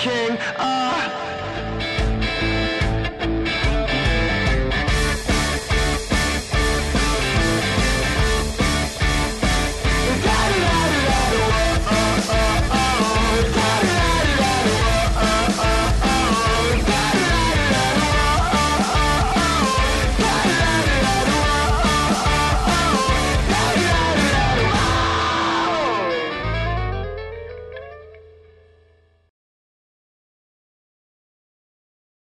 king